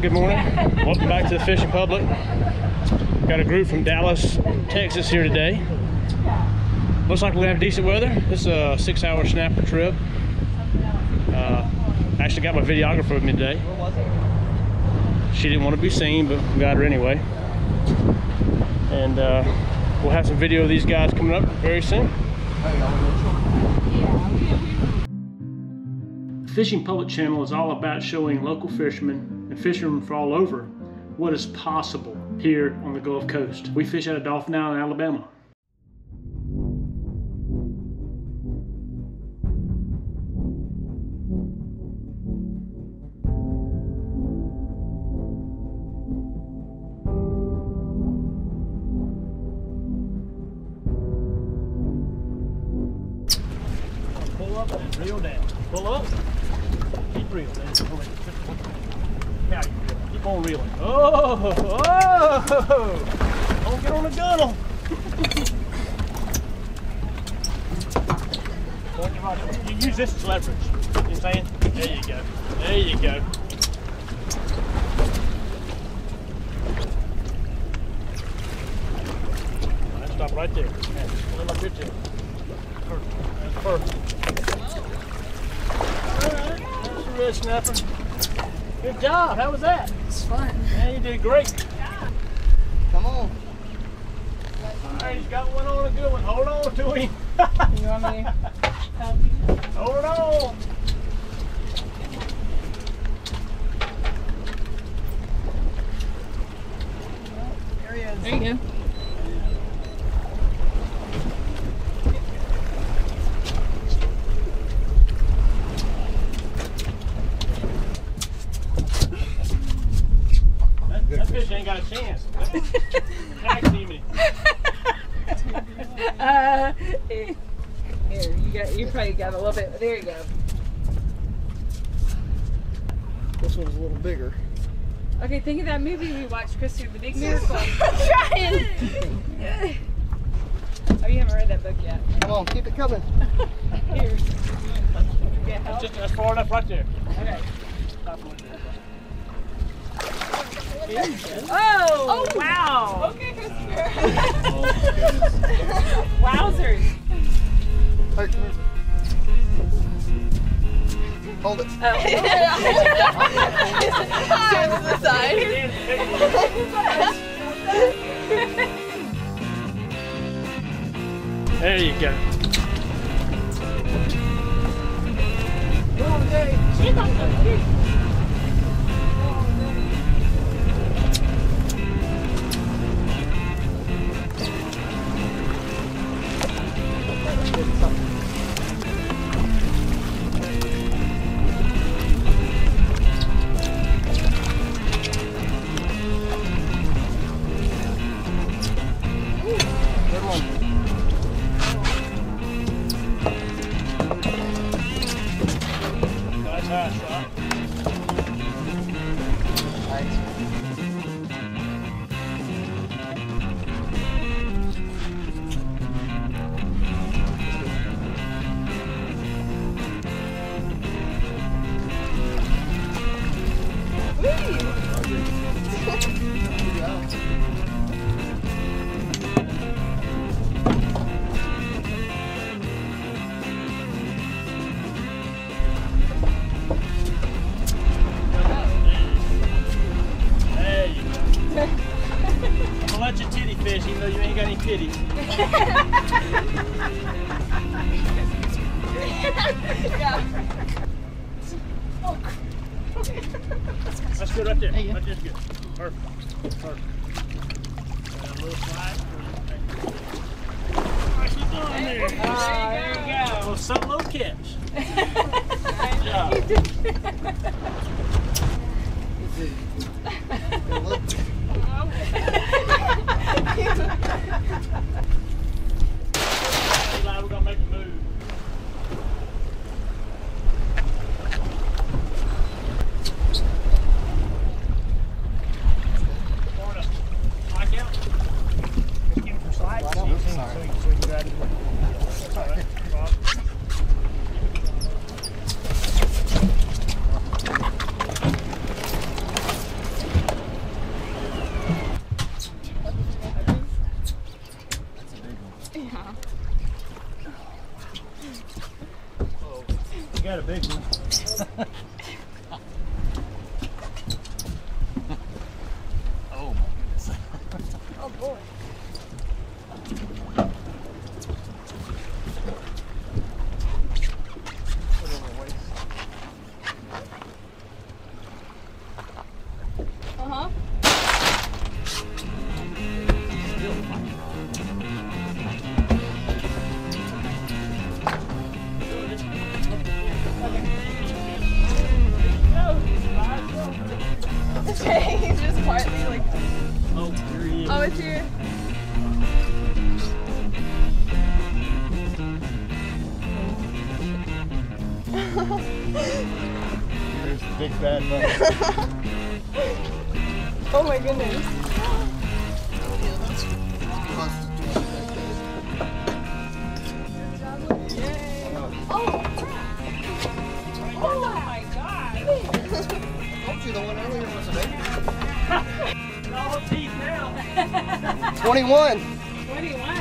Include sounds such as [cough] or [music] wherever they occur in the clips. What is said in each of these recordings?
good morning. Welcome back to the Fishing Public. Got a group from Dallas, Texas here today. Looks like we're gonna have decent weather. This is a six hour snapper trip. Uh, actually got my videographer with me today. She didn't want to be seen, but we got her anyway. And uh, we'll have some video of these guys coming up very soon. The Fishing Public channel is all about showing local fishermen and fishermen from all over what is possible here on the Gulf Coast. We fish out of Dauphin Island, Alabama. Pull up and reel down. Pull up. Keep reeling. Now you reel. Keep on reeling. Oh, oh, oh! Don't get on the gunnel. Your. You use this as leverage. You saying? There you go. There you go. All right, Stop right there. Yeah, pull him up too. Perfect. That's perfect. Alright, that's a red snapper. Good job. How was that? It's fun. Yeah, you did great. Come on. Alright, he's got one on a good one. Hold on to him. [laughs] You want me to help you? Hold on. There he is. There you go. That, that fish ain't got a chance. Tag teaming. Uh, here, you got. You probably got a little bit. There you go. This one's a little bigger. Okay, think of that movie we watched, Christopher the Big Miracle. [laughs] Trying. oh, you haven't read that book yet. Come on, keep it coming. [laughs] Here. That's just that's far enough right there. Okay. Stop one. Oh, oh, wow. Okay, Christopher. [laughs] Wowzers. Hey, come here. Hold it. Oh. Stand to the side. There you go. Good Let you titty fish even though you ain't got any titties. That's good right there. Right there's good. Perfect. Perfect. A little slide. Nice on there. Oh, there you go. Well, some little catch. [laughs] Good job. [laughs] big bad bunny. [laughs] Oh my goodness. Oh, Oh my god. Told you the one earlier was a baby. All teeth now. 21. 21.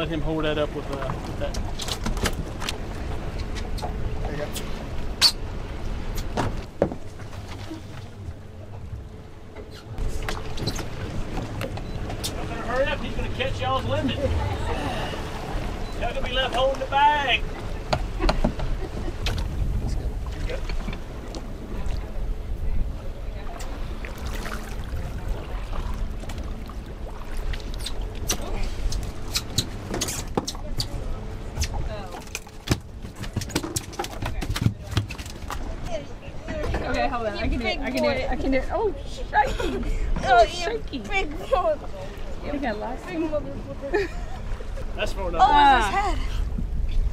Let him hold that up with, uh, with that. Hurry up, he's gonna catch y'all's limit. Y'all gonna be left holding the bag. Okay, hold on. I can do it. I can do it. I can. Oh, shaky. [laughs] oh, shaky. big boy. I think I lost it. That's for Oh, enough. Ah. his head.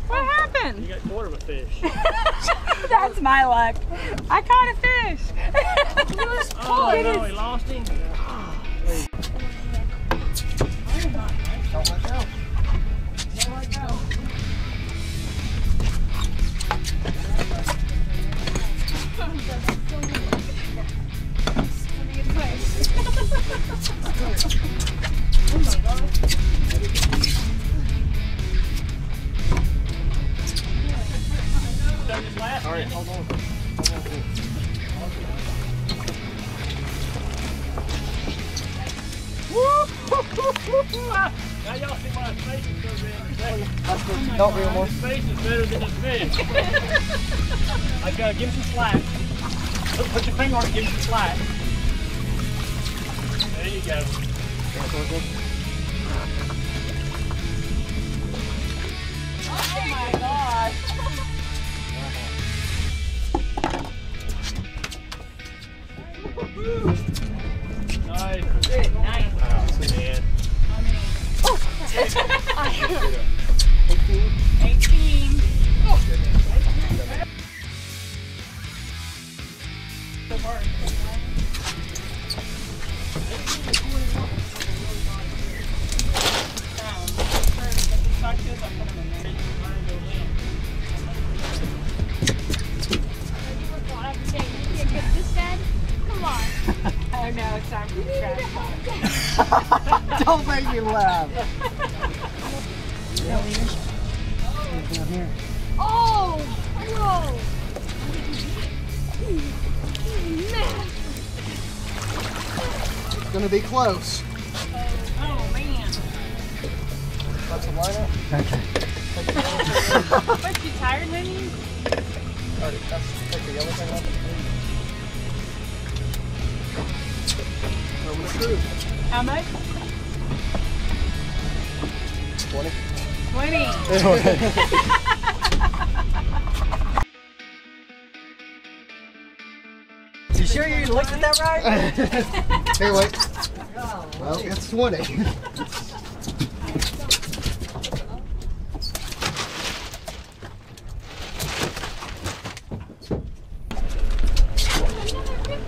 What happened? You got quarter of a fish. [laughs] [laughs] That's my luck. I caught a fish. Oh no, he lost him. Don't let go. Done That's the, don't reel more. His face is better than his fish. I gotta give him some slack. Put, put your finger on it, give him some slack. There you go. oh my god. Nice. Good night. Oh, man. [laughs] [laughs] 18. Gonna be close. Oh man. Got some line up? Okay. What, you tired, honey? Alright, that's, take the yellow thing off. Over the screw. How much? 20. 20. [laughs] [laughs] sure you looked at that right? [laughs] Here, wait. Oh. Well, it's 20.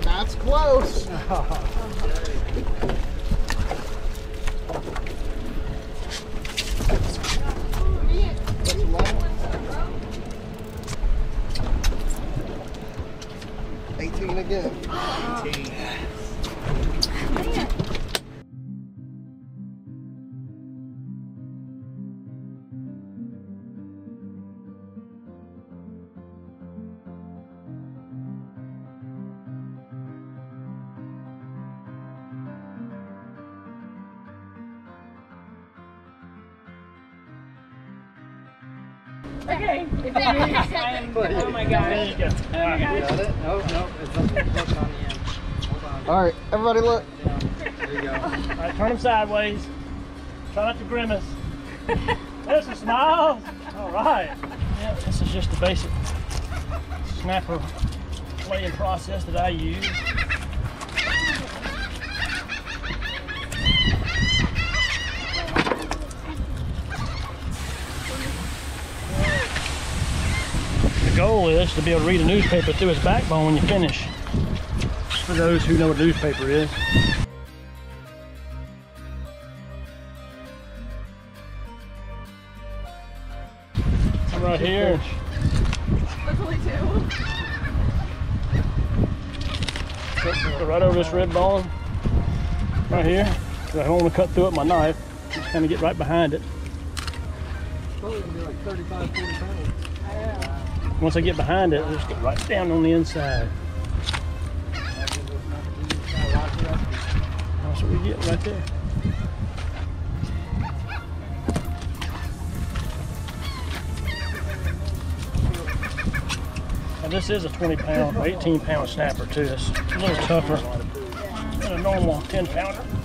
That's close. [laughs] [laughs] Yeah. 18. Okay. [laughs] If you I am, oh my gosh. There you go. All right. Got it? No, no, it's up it's on the end. Hold on. All right, everybody look. There you go. [laughs] All right, turn them sideways. Try not to grimace. There's some smiles. All right. Yeah, this is just the basic snapper playing process that I use. Goal is to be able to read a newspaper through its backbone when you finish. For those who know what a newspaper is. I'm right here. That's only two. Right over this red bone. Right here. I don't want to cut through it with my knife. Just kind of get right behind it. Probably gonna be like 35, 40 pounds. Once I get behind it, just get right down on the inside. That's what we get right there. And this is a 20 pound, 18 pound snapper too. It's a little tougher than a normal 10 pounder.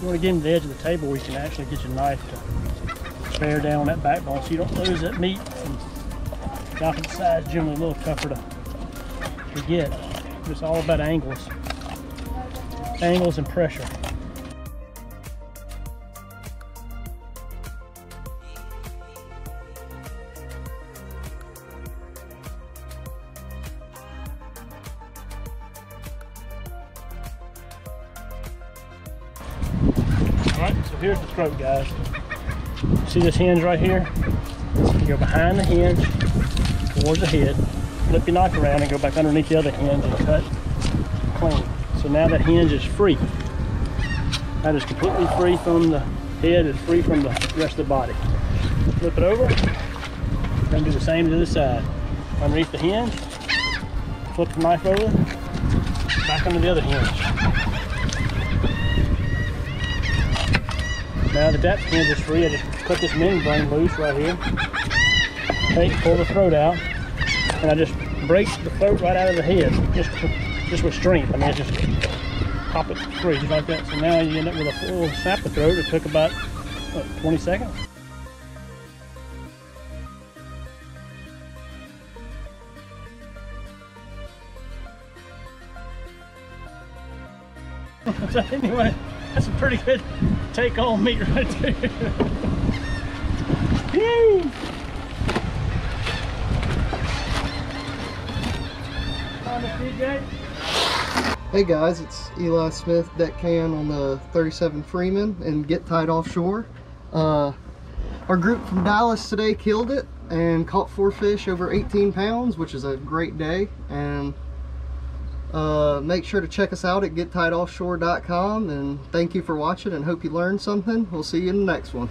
You want to get him to the edge of the table you can actually get your knife to bear down on that backbone so you don't lose that meat. And the side's generally a little tougher to, to get. It's all about angles. Angles and pressure. Alright, so here's the throat, guys. See this hinge right here? You go behind the hinge, towards the head, flip your knife around and go back underneath the other hinge and cut clean. So now that hinge is free. That is completely free from the head, it's free from the rest of the body. Flip it over, then do the same to the side. Underneath the hinge, flip the knife over, back under the other hinge. Now the depth hinge is free, I just cut this membrane loose right here. Take, pull the throat out, and I just break the throat right out of the head, just just with strength. I mean, it's just pop it free, just like that. So now you end up with a full snap the throat. It took about what, 20 seconds. [laughs] so anyway, that's a pretty good take on meat right there. CJ. Hey guys, it's Eli Smith, deckhand on the 37 Freeman and Get Tight Offshore. Uh, our group from Dallas today killed it and caught four fish over 18 pounds, which is a great day. And uh, make sure to check us out at gettightoffshore.com and thank you for watching and hope you learned something. We'll see you in the next one.